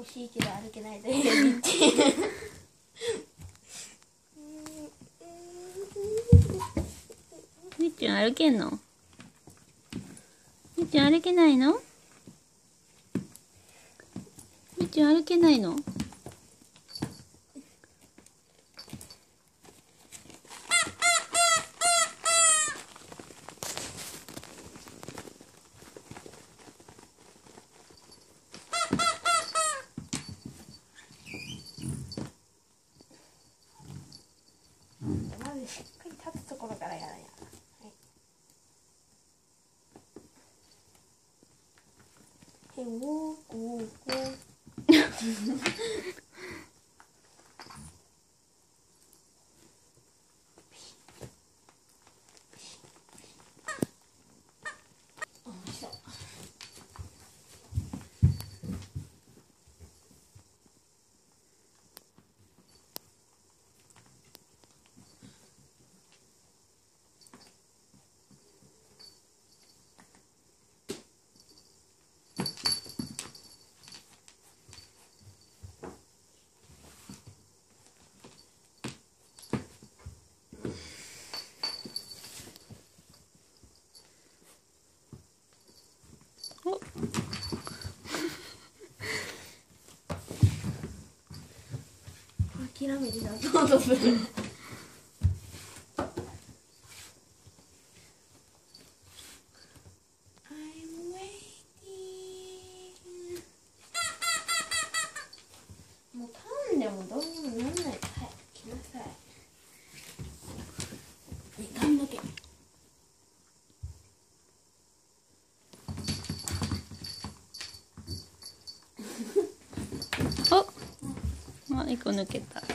欲しいけど歩けないという道みっちゃん歩けんの？みっちゃん歩けないの？みっちゃん歩けないの？まずしっかり立つところからやらなはい。へおこうこう諦めてたそうとする I'm waiting もうパンでもどうにもなんないはい来なさいね髪の毛おあ一個抜けた。